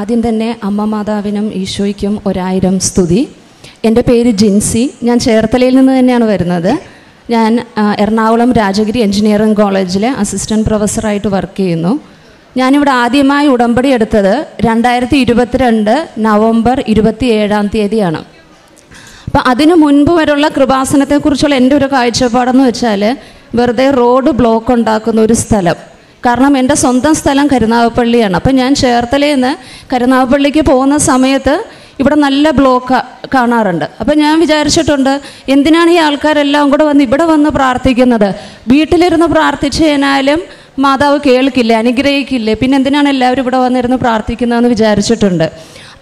ആദ്യം തന്നെ അമ്മ മാതാവിനും ഈശോയ്ക്കും ഒരായിരം സ്തുതി. എന്റെ പേര് ജിൻസി. ഞാൻ ചേർത്തലയിൽ നിന്ന് തന്നെയാണ് വരുന്നത്. ഞാൻ എറണാകുളം രാജഗിരി എഞ്ചിനീയറിംഗ് കോളേജിലെ അസിസ്റ്റന്റ് പ്രൊഫസറായിട്ട് വർക്ക് ചെയ്യുന്നു. ഞാനിവിടെ ആദ്യമായി ഉടമ്പടി എടുത്തത് രണ്ടായിരത്തി ഇരുപത്തിരണ്ട് നവംബർ ഇരുപത്തി ഏഴാം തീയതിയാണ്. അപ്പം അതിനു മുൻപ് വരെയുള്ള കൃപാസനത്തെക്കുറിച്ചുള്ള എന്റെ ഒരു കാഴ്ചപ്പാടെന്ന് വെച്ചാൽ വെറുതെ റോഡ് ബ്ലോക്ക് ഉണ്ടാക്കുന്ന ഒരു സ്ഥലം. കാരണം എന്റെ സ്വന്തം സ്ഥലം കരുനാഗപ്പള്ളിയാണ്. അപ്പം ഞാൻ ചേർത്തലയിൽ നിന്ന് കരുനാഗപ്പള്ളിക്ക് പോകുന്ന സമയത്ത് ഇവിടെ നല്ല ബ്ലോക്ക് കാണാറുണ്ട്. അപ്പം ഞാൻ വിചാരിച്ചിട്ടുണ്ട് എന്തിനാണ് ഈ ആൾക്കാരെല്ലാം കൂടെ വന്ന് ഇവിടെ വന്ന് പ്രാർത്ഥിക്കുന്നത്? വീട്ടിലിരുന്ന് പ്രാർത്ഥിച്ചു കഴിഞ്ഞാലും മാതാവ് കേൾക്കില്ലേ അനുഗ്രഹിക്കില്ലേ? പിന്നെ എന്തിനാണ് എല്ലാവരും ഇവിടെ വന്നിരുന്ന് പ്രാർത്ഥിക്കുന്നതെന്ന് വിചാരിച്ചിട്ടുണ്ട്.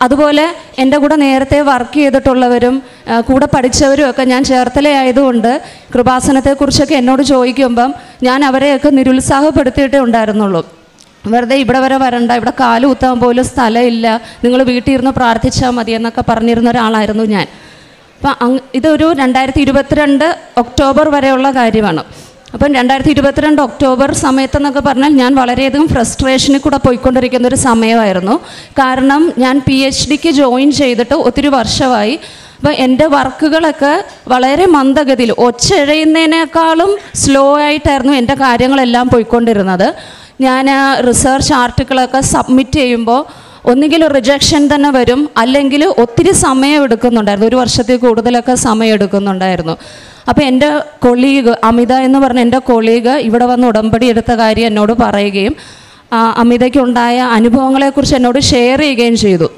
അതുപോലെ എന്റെ കൂടെ നേരത്തെ വർക്ക് ചെയ്തിട്ടുള്ളവരും കൂടെ പഠിച്ചവരും ഒക്കെ ഞാൻ ചേർത്തലയായതുകൊണ്ട് കൃപാസനത്തെക്കുറിച്ചൊക്കെ എന്നോട് ചോദിക്കുമ്പം ഞാൻ അവരെയൊക്കെ നിരുത്സാഹപ്പെടുത്തിയിട്ടേ ഉണ്ടായിരുന്നുള്ളൂ വെറുതെ ഇവിടെ വരെ വരണ്ട ഇവിടെ കാൽ കുത്താൻ പോലും സ്ഥലമില്ല നിങ്ങൾ വീട്ടിൽ ഇരുന്ന് പ്രാർത്ഥിച്ചാൽ മതി എന്നൊക്കെ പറഞ്ഞിരുന്ന ഒരാളായിരുന്നു ഞാൻ. അപ്പം ഇതൊരു രണ്ടായിരത്തി ഇരുപത്തിരണ്ട് ഒക്ടോബർ വരെയുള്ള കാര്യമാണ്. അപ്പം രണ്ടായിരത്തി ഇരുപത്തിരണ്ട് ഒക്ടോബർ സമയത്തെന്നൊക്കെ പറഞ്ഞാൽ ഞാൻ വളരെയധികം ഫ്രസ്ട്രേഷനിൽ കൂടെ പോയിക്കൊണ്ടിരിക്കുന്ന ഒരു സമയമായിരുന്നു. കാരണം ഞാൻ പി എച്ച് ഡിക്ക് ജോയിൻ ചെയ്തിട്ട് ഒത്തിരി വർഷമായി. അപ്പം എന്റെ വർക്കുകളൊക്കെ വളരെ മന്ദഗതിയിൽ ഒച്ചഴയുന്നതിനേക്കാളും സ്ലോ ആയിട്ടായിരുന്നു എന്റെ കാര്യങ്ങളെല്ലാം പോയിക്കൊണ്ടിരുന്നത്. ഞാൻ റിസർച്ച് ആർട്ടിക്കിളൊക്കെ സബ്മിറ്റ് ചെയ്യുമ്പോൾ ഒന്നുകിൽ റിജക്ഷൻ തന്നെ വരും അല്ലെങ്കിൽ ഒത്തിരി സമയം എടുക്കുന്നുണ്ടായിരുന്നു. ഒരു വർഷത്തിൽ കൂടുതലൊക്കെ സമയം എടുക്കുന്നുണ്ടായിരുന്നു. അപ്പോൾ എന്റെ കൊളീഗ് അമിത എന്ന് പറഞ്ഞ എന്റെ കൊളീഗ് ഇവിടെ വന്ന് ഉടമ്പടി എടുത്ത കാര്യം എന്നോട് പറയുകയും അമിതയ്ക്കുണ്ടായ അനുഭവങ്ങളെക്കുറിച്ച് എന്നോട് ഷെയർ ചെയ്യുകയും ചെയ്തു.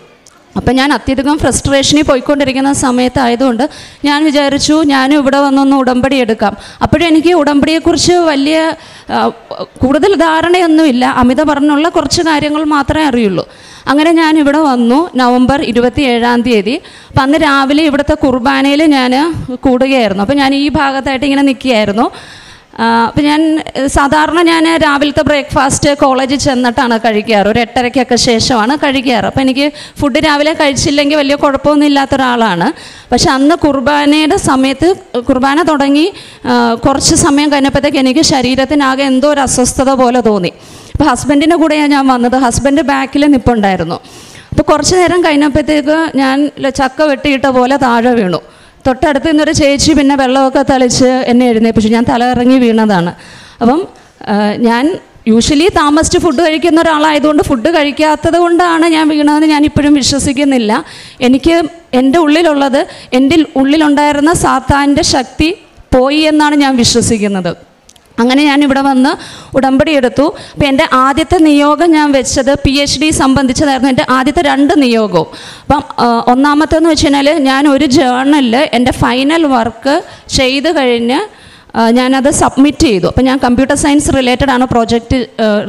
അപ്പം ഞാൻ അത്യധികം ഫ്രസ്ട്രേഷനിൽ പോയിക്കൊണ്ടിരിക്കുന്ന സമയത്തായതുകൊണ്ട് ഞാൻ വിചാരിച്ചു ഞാനും ഇവിടെ വന്നൊന്ന് ഉടമ്പടി എടുക്കാം. അപ്പോഴും എനിക്ക് ഉടമ്പടിയെക്കുറിച്ച് വലിയ കൂടുതൽ ധാരണയൊന്നുമില്ല. അമിത പറഞ്ഞുള്ള കുറച്ച് കാര്യങ്ങൾ മാത്രമേ അറിയുള്ളൂ. അങ്ങനെ ഞാൻ ഇവിടെ വന്നു നവംബർ ഇരുപത്തി ഏഴാം തീയതി. അപ്പം അന്ന് രാവിലെ ഇവിടുത്തെ കുർബാനയിൽ ഞാൻ കൂടുകയായിരുന്നു. അപ്പം ഞാൻ ഈ ഭാഗത്തായിട്ട് ഇങ്ങനെ നിൽക്കുകയായിരുന്നു. അപ്പം ഞാൻ സാധാരണ ഞാൻ രാവിലത്തെ ബ്രേക്ക്ഫാസ്റ്റ് കോളേജിൽ ചെന്നിട്ടാണ് കഴിക്കാറ്. ഒരു എട്ടരയ്ക്കൊക്കെ ശേഷമാണ് കഴിക്കാറ്. അപ്പം എനിക്ക് ഫുഡ് രാവിലെ കഴിച്ചില്ലെങ്കിൽ വലിയ കുഴപ്പമൊന്നും ഇല്ലാത്ത ഒരാളാണ്. പക്ഷെ അന്ന് കുർബാനയുടെ സമയത്ത് കുർബാന തുടങ്ങി കുറച്ച് സമയം കഴിഞ്ഞപ്പോഴത്തേക്ക് എനിക്ക് ശരീരത്തിനാകെ എന്തോ ഒരു അസ്വസ്ഥത പോലെ തോന്നി. അപ്പോൾ ഹസ്ബൻഡിന്റെ കൂടെയാണ് ഞാൻ വന്നത് ഹസ്ബൻഡ് ബാക്കിൽ നിൽപ്പുണ്ടായിരുന്നു അപ്പോൾ കുറച്ച് നേരം കഴിഞ്ഞപ്പോഴത്തേക്ക് ഞാൻ ചക്ക വെട്ടിയിട്ട പോലെ താഴെ വീണു. തൊട്ടടുത്ത് നിന്നൊരു ചേച്ചി പിന്നെ വെള്ളമൊക്കെ തളിച്ച് എന്നെ എഴുന്നേപ്പിച്ചു. ഞാൻ തല ഇറങ്ങി വീണതാണ്. അപ്പം ഞാൻ യൂഷ്വലി താമസിച്ച് ഫുഡ് കഴിക്കുന്ന ഒരാളായതുകൊണ്ട് ഫുഡ് കഴിക്കാത്തത് കൊണ്ടാണ് ഞാൻ വീണതെന്ന് ഞാൻ ഇപ്പോഴും വിശ്വസിക്കുന്നില്ല. എനിക്ക് എന്റെ ഉള്ളിലുള്ളത് എന്റെ ഉള്ളിലുണ്ടായിരുന്ന സാത്താന്റെ ശക്തി പോയി എന്നാണ് ഞാൻ വിശ്വസിക്കുന്നത്. അങ്ങനെ ഞാൻ ഇവിടെ വന്ന് ഉടമ്പടി എടുത്തു. അപ്പോൾ എന്റെ ആദ്യത്തെ നിയോഗം ഞാൻ വെച്ചത് പി എച്ച് ഡി സംബന്ധിച്ചതായിരുന്നു. എന്റെ ആദ്യത്തെ രണ്ട് നിയോഗവും. അപ്പം ഒന്നാമത്തേന്ന് വെച്ച് കഴിഞ്ഞാൽ ഞാൻ ഒരു ജേർണലിൽ എന്റെ ഫൈനൽ വർക്ക് ചെയ്ത് കഴിഞ്ഞ് ഞാനത് സബ്മിറ്റ് ചെയ്തു. അപ്പോൾ ഞാൻ കമ്പ്യൂട്ടർ സയൻസ് റിലേറ്റഡ് ആണ് പ്രോജക്റ്റ്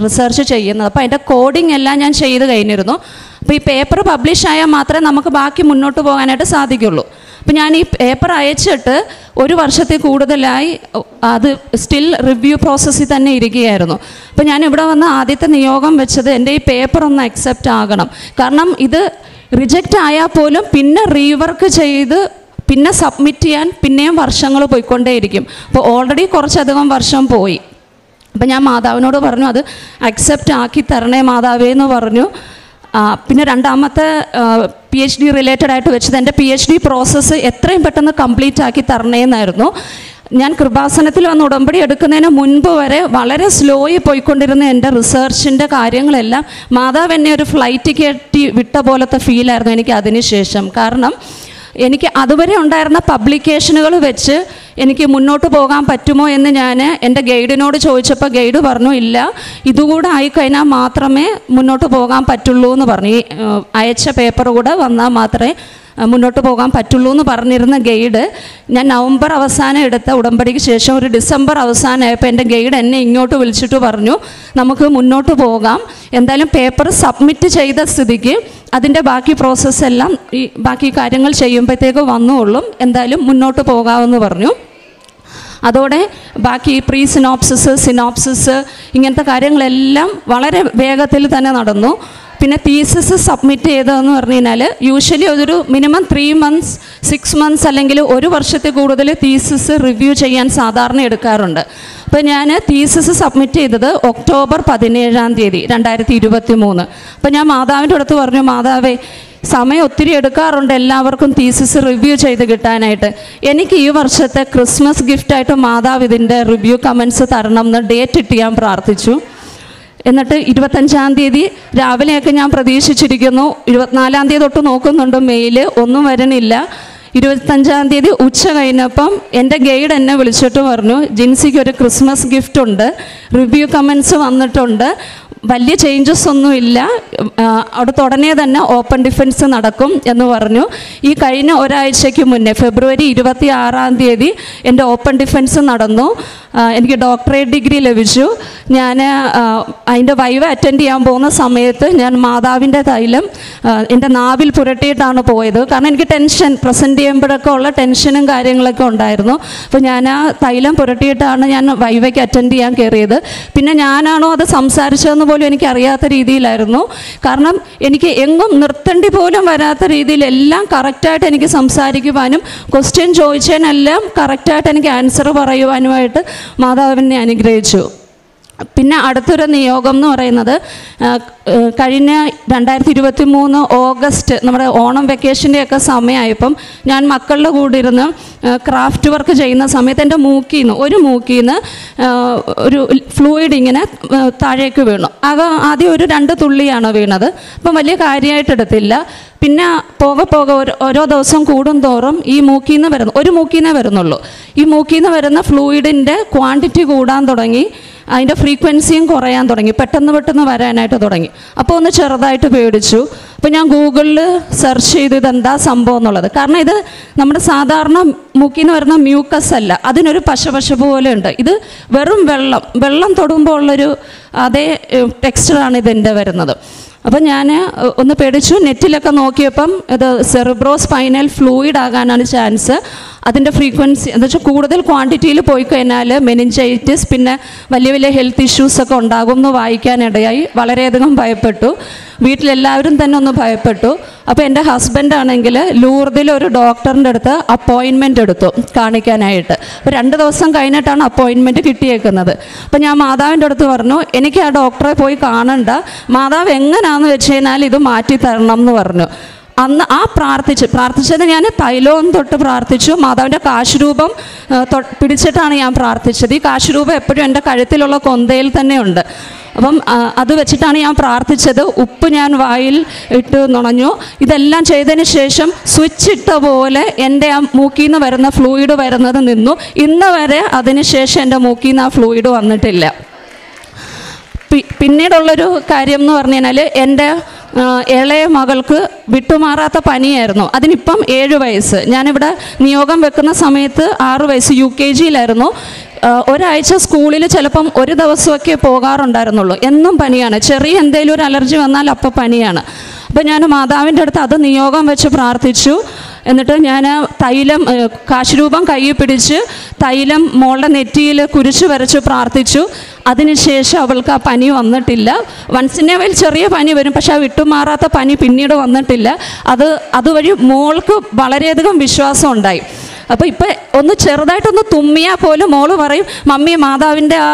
റിസർച്ച് ചെയ്യുന്നത്. അപ്പോൾ അതിന്റെ കോഡിംഗ് എല്ലാം ഞാൻ ചെയ്ത് കഴിഞ്ഞിരുന്നു. അപ്പോൾ ഈ പേപ്പർ പബ്ലിഷ് ആയാൽ മാത്രമേ നമുക്ക് ബാക്കി മുന്നോട്ട് പോകാനായിട്ട് സാധിക്കുള്ളൂ. അപ്പം ഞാൻ ഈ പേപ്പർ അയച്ചിട്ട് ഒരു വർഷത്തിൽ കൂടുതലായി അത് സ്റ്റിൽ റിവ്യൂ പ്രോസസ്സിൽ തന്നെ ഇരിക്കുകയായിരുന്നു. അപ്പം ഞാൻ ഇവിടെ വന്ന് ആദ്യത്തെ നിയോഗം വെച്ചത് എന്റെ ഈ പേപ്പർ ഒന്ന് അക്സെപ്റ്റ് ആകണം. കാരണം ഇത് റിജക്റ്റ് ആയാൽ പോലും പിന്നെ റീവർക്ക് ചെയ്ത് പിന്നെ സബ്മിറ്റ് ചെയ്യാൻ പിന്നെയും വർഷങ്ങൾ പോയിക്കൊണ്ടേയിരിക്കും. അപ്പോൾ ഓൾറെഡി കുറച്ചധികം വർഷം പോയി. അപ്പം ഞാൻ മാതാവിനോട് പറഞ്ഞു അത് അക്സെപ്റ്റ് ആക്കി തരണേ മാതാവേ എന്ന് പറഞ്ഞു. പിന്നെ രണ്ടാമത്തെ പി എച്ച് ഡി റിലേറ്റഡ് ആയിട്ട് വെച്ചത് എന്റെ പി എച്ച് ഡി പ്രോസസ്സ് എത്രയും പെട്ടെന്ന് കംപ്ലീറ്റ് ആക്കി തരണേന്നായിരുന്നു. ഞാൻ കൃപാസനത്തിൽ വന്ന് ഉടമ്പടി എടുക്കുന്നതിന് മുൻപ് വരെ വളരെ സ്ലോയിൽ പോയിക്കൊണ്ടിരുന്ന എന്റെ റിസർച്ചിന്റെ കാര്യങ്ങളെല്ലാം മാതാവ് എന്നെ ഒരു ഫ്ലൈറ്റ് കയറ്റി വിട്ട പോലത്തെ ഫീലായിരുന്നു എനിക്ക് അതിനുശേഷം കാരണം എനിക്ക് അതുവരെ ഉണ്ടായിരുന്ന പബ്ലിക്കേഷനുകൾ വെച്ച് എനിക്ക് മുന്നോട്ട് പോകാൻ പറ്റുമോ എന്ന് ഞാൻ എന്റെ ഗൈഡിനോട് ചോദിച്ചപ്പോൾ ഗൈഡ് പറഞ്ഞു ഇല്ല. ഇതുകൂടെ ആയിക്കഴിഞ്ഞാൽ മാത്രമേ മുന്നോട്ട് പോകാൻ പറ്റുള്ളൂ എന്ന് പറഞ്ഞു. അയച്ച പേപ്പർ കൂടെ വന്നാൽ മാത്രമേ മുന്നോട്ട് പോകാൻ പറ്റുള്ളൂ എന്ന് പറഞ്ഞിരുന്ന ഗൈഡ് ഞാൻ നവംബർ അവസാനം എടുത്ത ഉടമ്പടിക്ക് ശേഷം ഒരു ഡിസംബർ അവസാനമായപ്പോൾ എന്റെ ഗൈഡ് എന്നെ ഇങ്ങോട്ട് വിളിച്ചിട്ട് പറഞ്ഞു നമുക്ക് മുന്നോട്ട് പോകാം. എന്തായാലും പേപ്പർ സബ്മിറ്റ് ചെയ്ത സ്ഥിതിക്ക് അതിന്റെ ബാക്കി പ്രോസസ്സെല്ലാം ഈ ബാക്കി കാര്യങ്ങൾ ചെയ്യുമ്പോഴത്തേക്ക് വന്നോളും എന്തായാലും മുന്നോട്ട് പോകാമെന്ന് പറഞ്ഞു. അതോടെ ബാക്കി പ്രീ സിനോപ്സിസ് സിനോപ്സിസ് ഇങ്ങനത്തെ കാര്യങ്ങളെല്ലാം വളരെ വേഗത്തിൽ തന്നെ നടന്നു. പിന്നെ തീസിസ് സബ്മിറ്റ് ചെയ്തതെന്ന് പറഞ്ഞു കഴിഞ്ഞാൽ യൂഷ്വലി അതൊരു minimum three months six months അല്ലെങ്കിൽ ഒരു വർഷത്തിൽ കൂടുതൽ തീസിസ് റിവ്യൂ ചെയ്യാൻ സാധാരണ എടുക്കാറുണ്ട്. അപ്പോൾ ഞാൻ തീസിസ് സബ്മിറ്റ് ചെയ്തത് ഒക്ടോബർ പതിനേഴാം തീയതി രണ്ടായിരത്തി ഇരുപത്തി മൂന്ന് അപ്പോൾ ഞാൻ മാതാവിന്റെ അടുത്ത് പറഞ്ഞു മാതാവേ സമയം ഒത്തിരി എടുക്കാറുണ്ട് എല്ലാവർക്കും തീസിസ് റിവ്യൂ ചെയ്ത് കിട്ടാനായിട്ട്. എനിക്ക് ഈ വർഷത്തെ ക്രിസ്മസ് ഗിഫ്റ്റായിട്ട് മാതാവ് ഇതിന്റെ റിവ്യൂ കമൻസ് തരണം എന്ന് ഡേറ്റ് ഇട്ട് ഞാൻ പ്രാർത്ഥിച്ചു. എന്നിട്ട് ഇരുപത്തഞ്ചാം തീയതി രാവിലെയൊക്കെ ഞാൻ പ്രതീക്ഷിച്ചിരിക്കുന്നു. ഇരുപത്തിനാലാം തീയതി തൊട്ട് നോക്കുന്നുണ്ട്. മെയിൽ ഒന്നും വരണില്ല ഇരുപത്തഞ്ചാം തീയതി ഉച്ച കഴിഞ്ഞപ്പം എന്റെ ഗൈഡ് എന്നെ വിളിച്ചിട്ട് പറഞ്ഞു ജിൻസിക്ക് ഒരു ക്രിസ്മസ് ഗിഫ്റ്റ് ഉണ്ട്. റിവ്യൂ കമൻസ് വന്നിട്ടുണ്ട്. വലിയ ചേഞ്ചസ് ഒന്നുമില്ല അവിടുത്തെ ഉടനെ തന്നെ ഓപ്പൺ ഡിഫൻസ് നടക്കും എന്ന് പറഞ്ഞു. ഈ കഴിഞ്ഞ ഒരാഴ്ചയ്ക്ക് മുന്നേ ഫെബ്രുവരി ഇരുപത്തി ആറാം തീയതി എന്റെ ഓപ്പൺ ഡിഫൻസ് നടന്നു. എനിക്ക് ഡോക്ടറേറ്റ് ഡിഗ്രി ലഭിച്ചു. ഞാൻ അതിന്റെ വൈവ് അറ്റൻഡ് ചെയ്യാൻ പോകുന്ന സമയത്ത് ഞാൻ മാതാവിന്റെ തൈലം എന്റെ നാവിൽ പുരട്ടിയിട്ടാണ് പോയത്. കാരണം എനിക്ക് ടെൻഷൻ പ്രസന്റ് ചെയ്യുമ്പോഴൊക്കെ ഉള്ള ടെൻഷനും കാര്യങ്ങളൊക്കെ ഉണ്ടായിരുന്നു. അപ്പോൾ ഞാൻ ആ തൈലം പുരട്ടിയിട്ടാണ് ഞാൻ വൈവയ്ക്ക് അറ്റൻഡ് ചെയ്യാൻ കയറിയത്. പിന്നെ ഞാനാണോ അത് സംസാരിച്ചതെന്ന് പോലും എനിക്ക് അറിയാത്ത രീതിയിലായിരുന്നു. കാരണം എനിക്ക് എങ്ങും നിർത്തേണ്ടി പോലും വരാത്ത രീതിയിൽ എല്ലാം കറക്റ്റായിട്ട് എനിക്ക് സംസാരിക്കുവാനും ക്വസ്റ്റ്യൻ ചോദിച്ചതിനെല്ലാം കറക്റ്റായിട്ട് എനിക്ക് ആൻസർ പറയുവാനുമായിട്ട് മാതാവിനെ അനുഗ്രഹിച്ചു. പിന്നെ അടുത്തൊരു നിയോഗം എന്ന് പറയുന്നത് കഴിഞ്ഞ രണ്ടായിരത്തി ഇരുപത്തി മൂന്ന് ഓഗസ്റ്റ് നമ്മുടെ ഓണം വെക്കേഷന്റെയൊക്കെ സമയമായപ്പം ഞാൻ മക്കളുടെ കൂടെ ഇരുന്ന് ക്രാഫ്റ്റ് വർക്ക് ചെയ്യുന്ന സമയത്ത് എന്റെ മൂക്കിൽ നിന്ന് ഒരു മൂക്കിൽ നിന്ന് ഒരു ഫ്ലൂയിഡ് ഇങ്ങനെ താഴേക്ക് വീണു. അത് ആദ്യം ഒരു രണ്ട് തുള്ളിയാണ് വീണത്. അപ്പം വലിയ കാര്യമായിട്ട് എടുത്തില്ല. പിന്നെ പോകെ പോകെ ഓരോ ദിവസം കൂടും തോറും ഈ മൂക്കിൽ നിന്ന് വരുന്നു ഒരു മൂക്കിൽ നിന്നേ വരുന്നുള്ളൂ. ഈ മൂക്കിൽ നിന്ന് വരുന്ന ഫ്ലൂയിഡിന്റെ ക്വാണ്ടിറ്റി കൂടാൻ തുടങ്ങി. അതിന്റെ ഫ്രീക്വൻസിയും കുറയാൻ തുടങ്ങി. പെട്ടെന്ന് പെട്ടെന്ന് വരാനായിട്ട് തുടങ്ങി. അപ്പോൾ ഒന്ന് ചെറുതായിട്ട് പേടിച്ചു. അപ്പോൾ ഞാൻ ഗൂഗിളിൽ സെർച്ച് ചെയ്തു ഇതെന്താ സംഭവം എന്നുള്ളത്. കാരണം ഇത് നമ്മുടെ സാധാരണ മൂക്കിൽ നിന്ന് വരുന്ന മ്യൂക്കസ് അല്ല. അതിനൊരു പശപശപ്പ് പോലെ ഉണ്ട്. ഇത് വെറും വെള്ളം. വെള്ളം തൊടുമ്പോൾ ഉള്ളൊരു അതേ ടെക്സ്ചറാണ് ഇതിന്റെ വരുന്നത്. അപ്പം ഞാൻ ഒന്ന് പേടിച്ചു. നെറ്റിലൊക്കെ നോക്കിയപ്പം ഇത് സെറിബ്രോ സ്പൈനൽ ഫ്ലൂയിഡ് ആകാനാണ് ചാൻസ്. അതിന്റെ ഫ്രീക്വൻസി എന്ന് വെച്ചാൽ കൂടുതൽ ക്വാണ്ടിറ്റിയിൽ പോയി കഴിഞ്ഞാൽ മെനിഞ്ചൈറ്റിസ് പിന്നെ വലിയ വലിയ ഹെൽത്ത് ഇഷ്യൂസ് ഒക്കെ ഉണ്ടാകും എന്ന് വായിക്കാനിടയായി. വളരെയധികം ഭയപ്പെട്ടു. വീട്ടിലെല്ലാവരും തന്നെ ഒന്ന് ഭയപ്പെട്ടു. അപ്പോൾ എന്റെ ഹസ്ബൻഡ് ആണെങ്കിൽ ലൂർദിൽ ഒരു ഡോക്ടറിന്റെ അടുത്ത് അപ്പോയിൻമെന്റ് എടുത്തു കാണിക്കാനായിട്ട്. അപ്പോൾ രണ്ട് ദിവസം കഴിഞ്ഞിട്ടാണ് അപ്പോയിൻമെന്റ് കിട്ടിയേക്കുന്നത്. അപ്പോൾ ഞാൻ മാതാവിന്റെ അടുത്ത് പറഞ്ഞു എനിക്ക് ആ ഡോക്ടറെ പോയി കാണണ്ട. മാതാവ് എങ്ങനെയാണെന്ന് വെച്ച് കഴിഞ്ഞാൽ ഇത് മാറ്റി തരണം എന്ന് പറഞ്ഞു. അന്ന് ആ പ്രാർത്ഥിച്ച് പ്രാർത്ഥിച്ചത് ഞാൻ തൈലവും തൊട്ട് പ്രാർത്ഥിച്ചു. മാതാവിന്റെ കാശുരൂപം പിടിച്ചിട്ടാണ് ഞാൻ പ്രാർത്ഥിച്ചത്. ഈ കാശുരൂപം എപ്പോഴും എന്റെ കഴുത്തിലുള്ള കൊന്തയിൽ തന്നെ ഉണ്ട് അപ്പം അത് വെച്ചിട്ടാണ് ഞാൻ പ്രാർത്ഥിച്ചത്. ഉപ്പ് ഞാൻ വായിൽ ഇട്ട് നുണഞ്ഞു. ഇതെല്ലാം ചെയ്തതിന് ശേഷം സ്വിച്ച് ഇട്ട പോലെ എന്റെ ആ മൂക്കിൽ നിന്ന് വരുന്ന ഫ്ലൂയിഡ് വരുന്നത് നിന്നു. ഇന്ന് വരെ അതിന് ശേഷം എന്റെ മൂക്കിൽ നിന്ന് ആ ഫ്ലൂയിഡ് വന്നിട്ടില്ല. പിന്നീടുള്ളൊരു കാര്യം എന്ന് പറഞ്ഞു കഴിഞ്ഞാൽ എന്റെ ഇളയ മകൾക്ക് വിട്ടുമാറാത്ത പനിയായിരുന്നു. അതിനിപ്പം ഏഴ് വയസ്സ്. ഞാനിവിടെ നിയോഗം വെക്കുന്ന സമയത്ത് ആറ് വയസ്സ് യു കെ ജിയിലായിരുന്നു. ഒരാഴ്ച സ്കൂളിൽ ചിലപ്പം ഒരു ദിവസമൊക്കെ പോകാറുണ്ടായിരുന്നുള്ളൂ. എന്നും പനിയാണ്. ചെറിയ എന്തെങ്കിലും ഒരു അലർജി വന്നാൽ അപ്പം പനിയാണ്. അപ്പം ഞാൻ മാതാവിന്റെ അടുത്ത് അത് നിയോഗം വെച്ച് പ്രാർത്ഥിച്ചു. എന്നിട്ട് ഞാൻ തൈലം ഏഹ്, കാശുരൂപം കയ്യിൽ പിടിച്ച് തൈലം മോളുടെ നെറ്റിയിൽ കുരിച്ച് വരച്ച് പ്രാർത്ഥിച്ചു. അതിനുശേഷം അവൾക്ക് ആ പനി വന്നിട്ടില്ല. വൺസിനെ വയൽ ചെറിയ പനി വരും പക്ഷെ ആ വിട്ടുമാറാത്ത പനി പിന്നീട് വന്നിട്ടില്ല. അത് അതുവഴി മോൾക്ക് വളരെയധികം വിശ്വാസം ഉണ്ടായി. അപ്പോൾ ഇപ്പം ഒന്ന് ചെറുതായിട്ടൊന്ന് തുമ്മിയാൽ പോലും മോൾ പറയും മമ്മി മാതാവിന്റെ ആ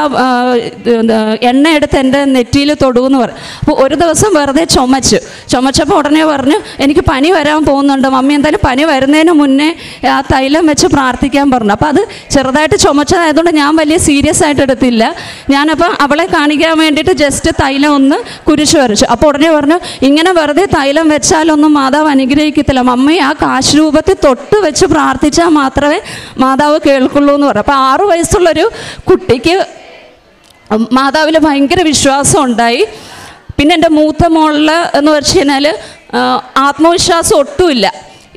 എണ്ണ എടുത്ത് എന്റെ നെറ്റിയിൽ തൊടുവെന്ന് പറയും അപ്പോൾ ഒരു ദിവസം വെറുതെ ചുമച്ചു. ചുമച്ചപ്പോൾ ഉടനെ പറഞ്ഞു എനിക്ക് പനി വരാൻ പോകുന്നുണ്ട്. മമ്മി എന്തായാലും പനി വരുന്നതിന് മുന്നേ ആ തൈലം വെച്ച് പ്രാർത്ഥിക്കാൻ പറഞ്ഞു. അപ്പോൾ അത് ചെറുതായിട്ട് ചുമച്ചതായതുകൊണ്ട് ഞാൻ വലിയ സീരിയസ് ആയിട്ട് എടുത്തില്ല. ഞാനപ്പോൾ അവളെ കാണിക്കാൻ വേണ്ടിയിട്ട് ജസ്റ്റ് തൈലം ഒന്ന് കുരിശ് വരച്ചു. അപ്പോൾ ഉടനെ പറഞ്ഞു ഇങ്ങനെ വെറുതെ തൈലം വെച്ചാലൊന്നും മാതാവ് അനുഗ്രഹിക്കത്തില്ല. മമ്മി ആ കാശ് രൂപത്തിൽ തൊട്ട് വെച്ച് പ്രാർത്ഥിച്ചാൽ മാത്രമേ മാതാവ് കേൾക്കുള്ളൂ എന്ന് പറഞ്ഞു അപ്പോൾ ആറു വയസ്സുള്ളൊരു കുട്ടിക്ക് മാതാവിൽ ഭയങ്കര വിശ്വാസം ഉണ്ടായി. പിന്നെ എന്റെ മൂത്ത മോളിൽ എന്ന് വെച്ച് കഴിഞ്ഞാൽ ആത്മവിശ്വാസം ഒട്ടുമില്ല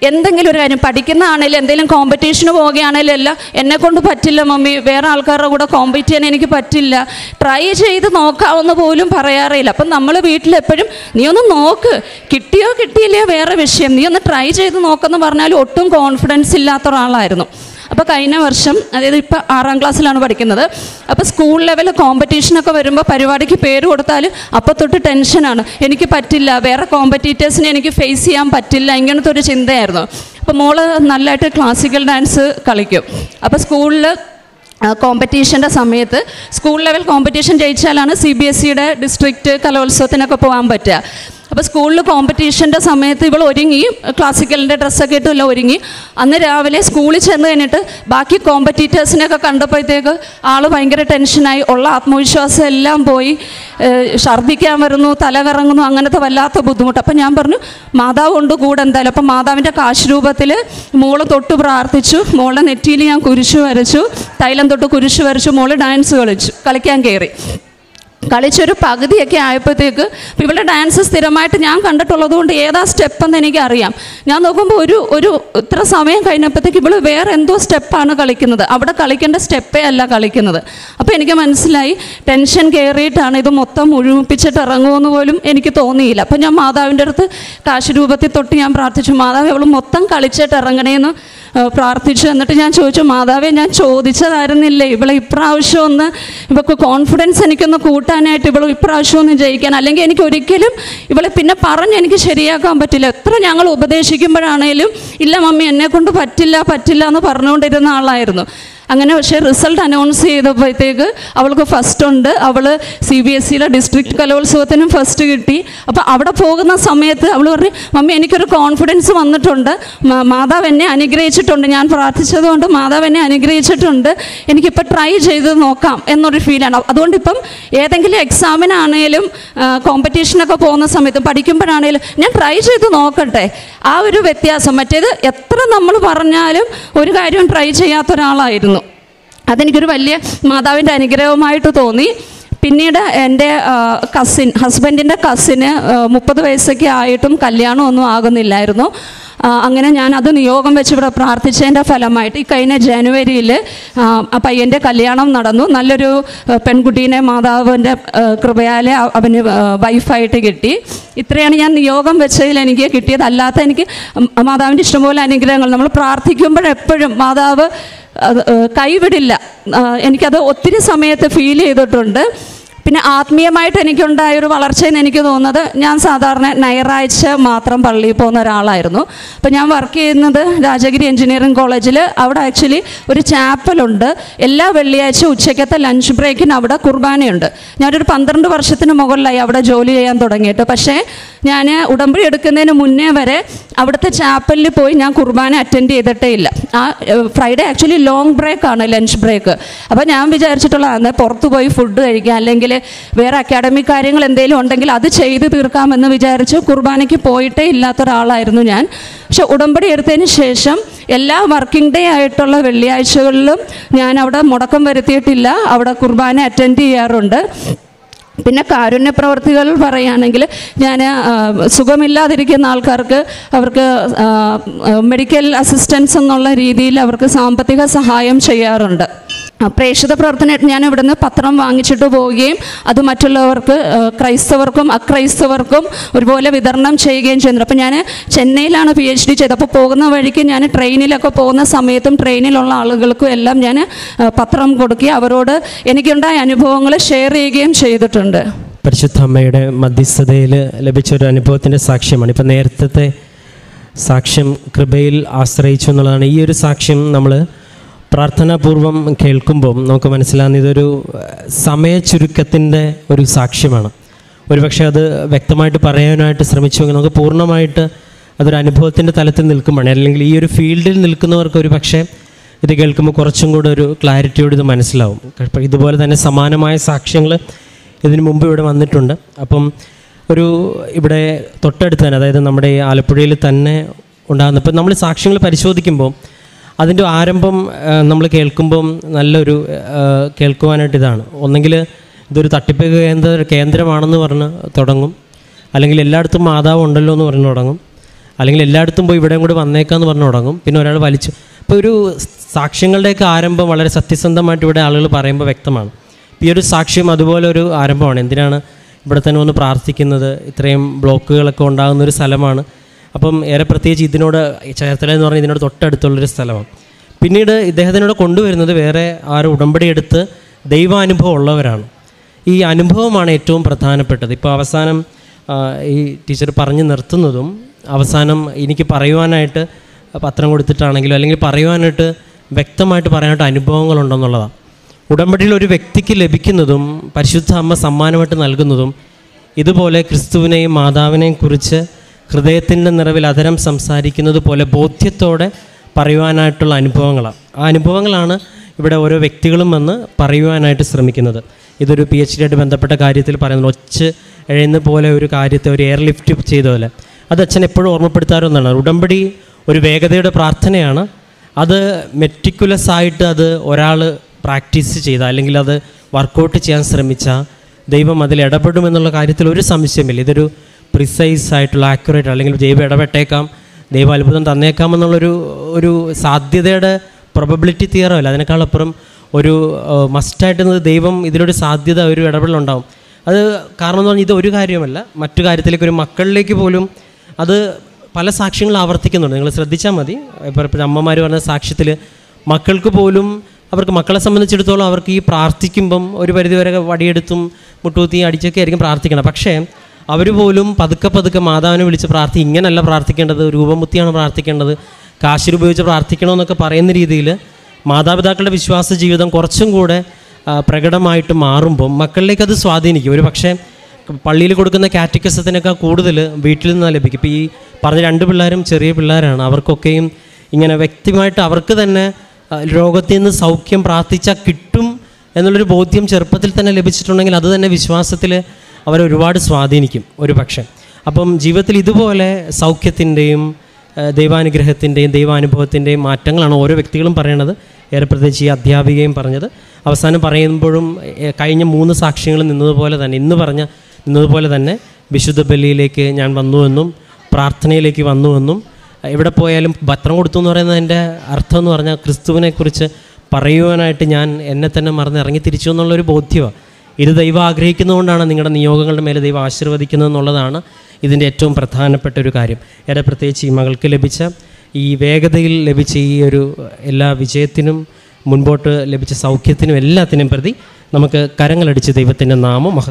എന്തെങ്കിലും ഒരു കാര്യം പഠിക്കുന്നതാണേലും എന്തെങ്കിലും കോമ്പറ്റീഷന് പോവുകയാണേലും എല്ലാം എന്നെ കൊണ്ട് പറ്റില്ല മമ്മി. വേറെ ആൾക്കാരുടെ കൂടെ കോമ്പറ്റ് ചെയ്യാൻ എനിക്ക് പറ്റില്ല. ട്രൈ ചെയ്ത് നോക്കാവുന്ന പോലും പറയാറില്ല അപ്പം നമ്മൾ വീട്ടിലെപ്പോഴും നീ ഒന്ന് നോക്ക് കിട്ടിയോ കിട്ടിയില്ലയോ വേറെ വിഷയം. നീ ഒന്ന് ട്രൈ ചെയ്ത് നോക്കെന്ന് പറഞ്ഞാൽ ഒട്ടും കോൺഫിഡൻസ് ഇല്ലാത്ത ഒരാളായിരുന്നു. അപ്പോൾ കഴിഞ്ഞ വർഷം അതായത് ഇപ്പോൾ ആറാം ക്ലാസ്സിലാണ് പഠിക്കുന്നത്. അപ്പോൾ സ്കൂൾ ലെവൽ കോമ്പറ്റീഷനൊക്കെ വരുമ്പോൾ പരിപാടിക്ക് പേര് കൊടുത്താൽ അപ്പോൾ തൊട്ട് ടെൻഷനാണ് എനിക്ക് പറ്റില്ല വേറെ കോമ്പറ്റീറ്റേഴ്സിനെ എനിക്ക് ഫേസ് ചെയ്യാൻ പറ്റില്ല ഇങ്ങനത്തെ ഒരു ചിന്തയായിരുന്നു. അപ്പോൾ മോൾ നല്ലതായിട്ട് ക്ലാസിക്കൽ ഡാൻസ് കളിക്കും. അപ്പോൾ സ്കൂളിൽ കോമ്പറ്റീഷന്റെ സമയത്ത് സ്കൂൾ ലെവൽ കോമ്പറ്റീഷൻ ജയിച്ചാലാണ് സി ബി എസ് സിയുടെ ഡിസ്ട്രിക്റ്റ് കലോത്സവത്തിനൊക്കെ പോകാൻ പറ്റുക. അപ്പോൾ സ്കൂളിൽ കോമ്പറ്റീഷന്റെ സമയത്ത് ഇവൾ ഒരുങ്ങി ക്ലാസിക്കലിന്റെ ഡ്രസ്സൊക്കെ ഇട്ട് എല്ലാം ഒരുങ്ങി. അന്ന് രാവിലെ സ്കൂളിൽ ചെന്ന് കഴിഞ്ഞിട്ട് ബാക്കി കോമ്പറ്റീറ്റേഴ്സിനെയൊക്കെ കണ്ടപ്പോഴത്തേക്ക് ആൾ ഭയങ്കര ടെൻഷനായി. ഉള്ള ആത്മവിശ്വാസം എല്ലാം പോയി. ഛർദ്ദിക്കാൻ വരുന്നു തല കറങ്ങുന്നു അങ്ങനത്തെ വല്ലാത്ത ബുദ്ധിമുട്ട്. അപ്പം ഞാൻ പറഞ്ഞു മാതാവ് കൊണ്ട് കൂടെ എന്തായാലും. അപ്പം മാതാവിന്റെ കാശ്രൂപത്തിൽ മോൾ തൊട്ട് പ്രാർത്ഥിച്ചു. മോളെ നെറ്റിയിൽ ഞാൻ കുരിശു വരച്ചു. തൈലം തൊട്ട് കുരിശു വരച്ചു. മോൾ ഡാൻസ് കളിച്ചു കളിക്കാൻ കയറി കളിച്ചൊരു പകുതിയൊക്കെ ആയപ്പോഴത്തേക്ക് ഇപ്പോൾ ഇവളുടെ ഡാൻസ് സ്ഥിരമായിട്ട് ഞാൻ കണ്ടിട്ടുള്ളത് കൊണ്ട് ഏതാ സ്റ്റെപ്പെന്ന് എനിക്കറിയാം. ഞാൻ നോക്കുമ്പോൾ ഒരു ഒരു ഇത്ര സമയം കഴിഞ്ഞപ്പോഴത്തേക്ക് ഇവൾ വേറെ എന്തോ സ്റ്റെപ്പാണ് കളിക്കുന്നത്. അവിടെ കളിക്കേണ്ട സ്റ്റെപ്പേ അല്ല കളിക്കുന്നത്. അപ്പോൾ എനിക്ക് മനസ്സിലായി ടെൻഷൻ കയറിയിട്ടാണ് ഇത് മൊത്തം മുഴുമിപ്പിച്ചിട്ട് ഇറങ്ങുമെന്ന് പോലും എനിക്ക് തോന്നിയില്ല. അപ്പം ഞാൻ മാതാവിന്റെ അടുത്ത് കാശ് രൂപത്തിൽ തൊട്ട് ഞാൻ പ്രാർത്ഥിച്ചു മാതാവ് അവൾ മൊത്തം കളിച്ചിട്ട് ഇറങ്ങണേന്ന് പ്രാർത്ഥിച്ചു. എന്നിട്ട് ഞാൻ ചോദിച്ചു മാതാവെ ഞാൻ ചോദിച്ചതായിരുന്നില്ലേ? ഇവളെ ഇപ്രാവശ്യം ഒന്ന് ഇവൾക്ക് കോൺഫിഡൻസ് എനിക്കൊന്ന് കൂട്ടാനായിട്ട് ഇവൾ ഇപ്രാവശ്യം ഒന്ന് ജയിക്കാൻ. അല്ലെങ്കിൽ എനിക്ക് ഒരിക്കലും ഇവളെ പിന്നെ പറഞ്ഞ് എനിക്ക് ശരിയാക്കാൻ പറ്റില്ല. എത്ര ഞങ്ങൾ ഉപദേശിക്കുമ്പോഴാണേലും ഇല്ല മമ്മി എന്നെ കൊണ്ട് പറ്റില്ല പറ്റില്ല എന്ന് പറഞ്ഞുകൊണ്ടിരുന്ന ആളായിരുന്നു. അങ്ങനെ പക്ഷേ റിസൾട്ട് അനൗൺസ് ചെയ്തപ്പോഴത്തേക്ക് അവൾക്ക് ഫസ്റ്റ് ഉണ്ട്. അവൾ സി ബി എസ് സിയിലെ ഡിസ്ട്രിക്ട് കലോത്സവത്തിനും ഫസ്റ്റ് കിട്ടി. അപ്പോൾ അവിടെ പോകുന്ന സമയത്ത് അവൾ പറഞ്ഞു മമ്മി എനിക്കൊരു കോൺഫിഡൻസ് വന്നിട്ടുണ്ട്. മാതാവ് എന്നെ അനുഗ്രഹിച്ചിട്ടുണ്ട്. ഞാൻ പ്രാർത്ഥിച്ചതുകൊണ്ട് മാതാവ് എന്നെ അനുഗ്രഹിച്ചിട്ടുണ്ട്. എനിക്കിപ്പോൾ ട്രൈ ചെയ്ത് നോക്കാം എന്നൊരു ഫീലാണ് അതുകൊണ്ട് ഇപ്പം ഏതെങ്കിലും എക്സാമിനാണേലും കോമ്പറ്റീഷനൊക്കെ പോകുന്ന സമയത്ത് പഠിക്കുമ്പോഴാണേലും ഞാൻ ട്രൈ ചെയ്ത് നോക്കട്ടെ. ആ ഒരു വ്യത്യാസം. മറ്റേത് എത്ര നമ്മൾ പറഞ്ഞാലും ഒരു കാര്യം ട്രൈ ചെയ്യാത്ത ഒരാളായിരുന്നു. അതെനിക്കൊരു വലിയ മാതാവിന്റെ അനുഗ്രഹമായിട്ട് തോന്നി. പിന്നീട് എന്റെ കസിൻ ഹസ്ബൻഡിന്റെ കസിന് മുപ്പത് വയസ്സൊക്കെ ആയിട്ടും കല്യാണമൊന്നും ആകുന്നില്ലായിരുന്നു. അങ്ങനെ ഞാൻ അത് നിയോഗം വെച്ച് ഇവിടെ പ്രാർത്ഥിച്ചതിന്റെ ഫലമായിട്ട് ഈ കഴിഞ്ഞ ജനുവരിയിൽ ആ പയ്യന്റെ കല്യാണം നടന്നു. നല്ലൊരു പെൺകുട്ടീനെ മാതാവിന്റെ കൃപയാലെ അവന് വൈഫായിട്ട് കിട്ടി. ഇത്രയാണ് ഞാൻ നിയോഗം വെച്ചതിൽ എനിക്ക് കിട്ടിയത്. അല്ലാത്ത എനിക്ക് മാതാവിന്റെ ഇഷ്ടംപോലെ അനുഗ്രഹങ്ങൾ. നമ്മൾ പ്രാർത്ഥിക്കുമ്പോഴെപ്പോഴും മാതാവ് കൈവിടില്ല. എനിക്കത് ഒത്തിരി സമയത്ത് ഫീൽ ചെയ്തിട്ടുണ്ട്. പിന്നെ ആത്മീയമായിട്ട് എനിക്കുണ്ടായ ഒരു വളർച്ചയെന്ന് എനിക്ക് തോന്നുന്നത് ഞാൻ സാധാരണ ഞായറാഴ്ച മാത്രം പള്ളിയിൽ പോകുന്ന ഒരാളായിരുന്നു. അപ്പോൾ ഞാൻ വർക്ക് ചെയ്യുന്നത് രാജഗിരി എഞ്ചിനീയറിംഗ് കോളേജിൽ അവിടെ ആക്ച്വലി ഒരു ചാപ്പലുണ്ട് എല്ലാ വെള്ളിയാഴ്ച ഉച്ചയ്ക്കത്തെ ലഞ്ച് ബ്രേക്കിന് അവിടെ കുർബാനയുണ്ട്. ഞാനൊരു പന്ത്രണ്ട് വർഷത്തിന് മുകളിലായി അവിടെ ജോലി ചെയ്യാൻ തുടങ്ങിയിട്ട്. പക്ഷേ ഞാൻ ഉടമ്പടി എടുക്കുന്നതിന് മുന്നേ വരെ അവിടുത്തെ ചാപ്പലിൽ പോയി ഞാൻ കുർബാന അറ്റൻഡ് ചെയ്തിട്ടേ ഇല്ല. ആ ഫ്രൈഡേ ആക്ച്വലി ലോങ് ബ്രേക്ക് ആണ് ലഞ്ച് ബ്രേക്ക് അപ്പോൾ ഞാൻ വിചാരിച്ചിട്ടുള്ളതാണ് പുറത്ത് പോയി ഫുഡ് കഴിക്കുക അല്ലെങ്കിൽ വേറെ അക്കാഡമിക് കാര്യങ്ങൾ എന്തെങ്കിലും ഉണ്ടെങ്കിൽ അത് ചെയ്ത് തീർക്കാമെന്ന് വിചാരിച്ച് കുർബാനയ്ക്ക് പോയിട്ടേ ഇല്ലാത്ത ഒരാളായിരുന്നു ഞാൻ. പക്ഷെ ഉടമ്പടി എടുത്തതിന് ശേഷം എല്ലാ വർക്കിംഗ് ഡേ ആയിട്ടുള്ള വെള്ളിയാഴ്ചകളിലും ഞാൻ അവിടെ മുടക്കം വരുത്തിയിട്ടില്ല. അവിടെ കുർബാന അറ്റൻഡ് ചെയ്യാറുണ്ട്. പിന്നെ കാരുണ്യ പ്രവർത്തികൾ പറയുകയാണെങ്കിൽ ഞാൻ സുഖമില്ലാതിരിക്കുന്ന ആൾക്കാർക്ക് അവർക്ക് മെഡിക്കൽ അസിസ്റ്റൻസ് എന്നുള്ള രീതിയിൽ അവർക്ക് സാമ്പത്തിക സഹായം ചെയ്യാറുണ്ട്. പ്രേക്ഷിത പ്രവർത്തന ഞാൻ ഇവിടുന്ന് പത്രം വാങ്ങിച്ചിട്ട് പോവുകയും അത് മറ്റുള്ളവർക്ക് ക്രൈസ്തവർക്കും അക്രൈസ്തവർക്കും ഒരുപോലെ വിതരണം ചെയ്യുകയും ചെയ്യുന്നു അപ്പോൾ ഞാൻ ചെന്നൈയിലാണ് പി എച്ച് ഡി ചെയ്തത്. അപ്പോൾ പോകുന്ന വഴിക്ക് ഞാൻ ട്രെയിനിലൊക്കെ പോകുന്ന സമയത്തും ട്രെയിനിലുള്ള ആളുകൾക്കും എല്ലാം ഞാൻ പത്രം കൊടുക്കുകയും അവരോട് എനിക്കുണ്ടായ അനുഭവങ്ങൾ ഷെയർ ചെയ്യുകയും ചെയ്തിട്ടുണ്ട്. പരിശുദ്ധ അമ്മയുടെ മധ്യസ്ഥതയിൽ ലഭിച്ച ഒരു അനുഭവത്തിന്റെ സാക്ഷ്യമാണ്. ഇപ്പം നേരത്തെ സാക്ഷ്യം കൃപയിൽ ആശ്രയിച്ചു എന്നുള്ളതാണ്. ഈ ഒരു സാക്ഷ്യം നമ്മൾ പ്രാർത്ഥനാപൂർവം കേൾക്കുമ്പം നമുക്ക് മനസ്സിലാകുന്ന ഇതൊരു ഏഹ്, സമയ ചുരുക്കത്തിന്റെ ഒരു സാക്ഷ്യമാണ്. ഒരുപക്ഷെ അത് വ്യക്തമായിട്ട് പറയാനായിട്ട് ശ്രമിച്ചുവെങ്കിൽ നമുക്ക് പൂർണമായിട്ട് അതൊരു അനുഭവത്തിന്റെ തലത്തിൽ നിൽക്കുമ്പോഴാണ്. അല്ലെങ്കിൽ ഈ ഒരു ഫീൽഡിൽ നിൽക്കുന്നവർക്ക് ഒരു പക്ഷേ ഇത് കേൾക്കുമ്പോൾ കുറച്ചും കൂടെ ഒരു ക്ലാരിറ്റിയോട് ഇത് മനസ്സിലാവും. ഇതുപോലെ തന്നെ സമാനമായ സാക്ഷ്യങ്ങൾ ഇതിനു മുമ്പ് ഇവിടെ വന്നിട്ടുണ്ട്. അപ്പം ഒരു ഇവിടെ തൊട്ടടുത്ത് തന്നെ അതായത് നമ്മുടെ ആലപ്പുഴയിൽ തന്നെ ഉണ്ടാകുന്ന ഇപ്പം നമ്മൾ സാക്ഷ്യങ്ങൾ പരിശോധിക്കുമ്പോൾ അതിന്റെ ആരംഭം നമ്മൾ കേൾക്കുമ്പം നല്ലൊരു കേൾക്കുവാനായിട്ട് ഇതാണ് ഒന്നെങ്കിൽ ഇതൊരു തട്ടിപ്പ് കേന്ദ്ര കേന്ദ്രമാണെന്ന് പറഞ്ഞ് തുടങ്ങും. അല്ലെങ്കിൽ എല്ലായിടത്തും മാതാവ് ഉണ്ടല്ലോ എന്ന് പറഞ്ഞ് തുടങ്ങും. അല്ലെങ്കിൽ എല്ലായിടത്തും പോയി ഇവിടെയും കൂടി വന്നേക്കാന്ന് പറഞ്ഞ് തുടങ്ങും. പിന്നെ ഒരാൾ വലിച്ചു. ഇപ്പോൾ ഒരു സാക്ഷ്യങ്ങളുടെയൊക്കെ ആരംഭം വളരെ സത്യസന്ധമായിട്ട് ഇവിടെ ആളുകൾ പറയുമ്പോൾ വ്യക്തമാണ്. ഈ ഒരു സാക്ഷ്യം അതുപോലെ ഒരു ആരംഭമാണ്. എന്തിനാണ് ഇവിടെ തന്നെ ഒന്ന് പ്രാർത്ഥിക്കുന്നത്? ഇത്രയും ബ്ലോക്കുകളൊക്കെ ഉണ്ടാകുന്ന ഒരു സ്ഥലമാണ്. അപ്പം ഏറെ പ്രത്യേകിച്ച് ഇതിനോട് ചേർത്തല എന്ന് പറഞ്ഞാൽ ഇതിനോട് തൊട്ടടുത്തുള്ളൊരു സ്ഥലമാണ്. പിന്നീട് ഇദ്ദേഹത്തിനോട് കൊണ്ടുവരുന്നത് വേറെ ആരും ഉടമ്പടി എടുത്ത് ദൈവാനുഭവം ഉള്ളവരാണ്. ഈ അനുഭവമാണ് ഏറ്റവും പ്രധാനപ്പെട്ടത്. ഇപ്പോൾ അവസാനം ഈ ടീച്ചർ പറഞ്ഞു നിർത്തുന്നതും അവസാനം എനിക്ക് പറയുവാനായിട്ട് പത്രം കൊടുത്തിട്ടാണെങ്കിലും അല്ലെങ്കിൽ പറയുവാനായിട്ട് വ്യക്തമായിട്ട് പറയാനായിട്ട് അനുഭവങ്ങളുണ്ടെന്നുള്ളതാണ്. ഉടമ്പടിയിൽ ഒരു വ്യക്തിക്ക് ലഭിക്കുന്നതും പരിശുദ്ധ അമ്മ സമ്മാനമായിട്ട് നൽകുന്നതും ഇതുപോലെ ക്രിസ്തുവിനെയും മാതാവിനെയും കുറിച്ച് ഹൃദയത്തിന്റെ നിറവിൽ അതരം സംസാരിക്കുന്നത് പോലെ ബോധ്യത്തോടെ പറയുവാനായിട്ടുള്ള അനുഭവങ്ങളാണ്. ആ അനുഭവങ്ങളാണ് ഇവിടെ ഓരോ വ്യക്തികളും വന്ന് പറയുവാനായിട്ട് ശ്രമിക്കുന്നത്. ഇതൊരു പി എച്ച് ആയിട്ട് ബന്ധപ്പെട്ട കാര്യത്തിൽ പറയുന്നത് ഒച്ച് എഴുന്ന പോലെ ഒരു കാര്യത്തെ ഒരു എയർ ലിഫ്റ്റ് ചെയ്ത പോലെ. അത് അച്ഛൻ എപ്പോഴും ഓർമ്മപ്പെടുത്താറൊന്നാണ് ഉടമ്പടി ഒരു വേഗതയുടെ പ്രാർത്ഥനയാണ്. അത് മെറ്റിക്കുലസ് ആയിട്ട് അത് ഒരാൾ പ്രാക്ടീസ് ചെയ്ത അല്ലെങ്കിൽ അത് വർക്കൗട്ട് ചെയ്യാൻ ശ്രമിച്ചാൽ ദൈവം അതിൽ ഇടപെടുമെന്നുള്ള കാര്യത്തിൽ ഒരു സംശയമില്ല ഇതൊരു പ്രിസൈസ് ആയിട്ടുള്ള ആക്യുറേറ്റ് അല്ലെങ്കിൽ ദൈവം ഇടപെട്ടേക്കാം ദൈവം അത്ഭുതം തന്നേക്കാം എന്നുള്ളൊരു ഒരു സാധ്യതയുടെ പ്രൊബബിലിറ്റി തിയറോ അല്ല. അതിനേക്കാളപ്പുറം ഒരു മസ്റ്റായിട്ട് ദൈവം ഇതിലൊരു സാധ്യത ഒരു ഇടപെടലുണ്ടാവും അത് കാരണം എന്ന് പറഞ്ഞാൽ ഇത് ഒരു കാര്യമല്ല മറ്റു കാര്യത്തിലേക്ക് ഒരു മക്കളിലേക്ക് പോലും അത് പല സാക്ഷ്യങ്ങൾ ആവർത്തിക്കുന്നുണ്ട്. നിങ്ങൾ ശ്രദ്ധിച്ചാൽ മതി. ഇപ്പോൾ ഇപ്പോൾ അമ്മമാർ പറഞ്ഞ സാക്ഷ്യത്തിൽ മക്കൾക്ക് പോലും അവർക്ക് മക്കളെ സംബന്ധിച്ചിടത്തോളം അവർക്ക് ഈ പ്രാർത്ഥിക്കുമ്പം ഒരു പരിധിവരെ വടിയെടുത്തും മുട്ടൂത്തിയും അടിച്ചൊക്കെ ആയിരിക്കും പ്രാർത്ഥിക്കണം. പക്ഷേ അവർ പോലും പതുക്കെ പതുക്കെ മാതാവിനെ വിളിച്ച് പ്രാർത്ഥി ഇങ്ങനല്ല പ്രാർത്ഥിക്കേണ്ടത് രൂപമുത്തിയാണ് പ്രാർത്ഥിക്കേണ്ടത് കാശിരുപയോഗിച്ച് പ്രാർത്ഥിക്കണമെന്നൊക്കെ പറയുന്ന രീതിയിൽ മാതാപിതാക്കളുടെ വിശ്വാസ ജീവിതം കുറച്ചും കൂടെ പ്രകടമായിട്ട് മാറുമ്പം മക്കളിലേക്ക് അത് സ്വാധീനിക്കും. ഒരു പക്ഷേ പള്ളിയിൽ കൊടുക്കുന്ന കാറ്റിക്കസത്തിനൊക്കെ കൂടുതൽ വീട്ടിൽ നിന്നാണ് ലഭിക്കും. ഇപ്പോൾ ഈ പറഞ്ഞ രണ്ട് പിള്ളേരും ചെറിയ പിള്ളേരാണ്. അവർക്കൊക്കെയും ഇങ്ങനെ വ്യക്തിമായിട്ട് അവർക്ക് തന്നെ രോഗത്തിൽ നിന്ന് സൗഖ്യം പ്രാർത്ഥിച്ചാൽ കിട്ടും എന്നുള്ളൊരു ബോധ്യം ചെറുപ്പത്തിൽ തന്നെ ലഭിച്ചിട്ടുണ്ടെങ്കിൽ അത് തന്നെ വിശ്വാസത്തിൽ അവരെ ഒരുപാട് സ്വാധീനിക്കും ഒരു പക്ഷേ. അപ്പം ജീവിതത്തിൽ ഇതുപോലെ സൗഖ്യത്തിന്റെയും ദൈവാനുഗ്രഹത്തിന്റെയും ദൈവാനുഭവത്തിന്റെയും മാറ്റങ്ങളാണ് ഓരോ വ്യക്തികളും പറയണത്. ഏറെ പ്രത്യേകിച്ച് ഈ അധ്യാപികയും പറഞ്ഞത്. അവസാനം പറയുമ്പോഴും കഴിഞ്ഞ മൂന്ന് സാക്ഷ്യങ്ങൾ നിന്നതുപോലെ തന്നെ ഇന്ന് പറഞ്ഞ നിന്നതുപോലെ തന്നെ വിശുദ്ധ ബലിയിലേക്ക് ഞാൻ വന്നുവെന്നും പ്രാർത്ഥനയിലേക്ക് വന്നുവെന്നും എവിടെ പോയാലും പത്രം കൊടുത്തു എന്ന് പറയുന്നതിന്റെ അർത്ഥം എന്ന് പറഞ്ഞാൽ ക്രിസ്തുവിനെക്കുറിച്ച് പറയുവാനായിട്ട് ഞാൻ എന്നെ തന്നെ മറന്ന് ഇറങ്ങി തിരിച്ചു എന്നുള്ളൊരു ബോധ്യമാണ് ഇത് ദൈവം ആഗ്രഹിക്കുന്നതുകൊണ്ടാണ് നിങ്ങളുടെ നിയോഗങ്ങളുടെ മേലെ ദൈവം ആശീർവദിക്കുന്നത് എന്നുള്ളതാണ് ഇതിന്റെ ഏറ്റവും പ്രധാനപ്പെട്ട ഒരു കാര്യം. ഏറെ പ്രത്യേകിച്ച് ഈ മകൾക്ക് ലഭിച്ച ഈ വേഗതയിൽ ലഭിച്ച ഈ ഒരു എല്ലാ വിജയത്തിനും മുൻപോട്ട് ലഭിച്ച സൗഖ്യത്തിനും എല്ലാത്തിനും പ്രതി നമുക്ക് കരങ്ങളടിച്ച് ദൈവത്തിന്റെ നാമം മഹ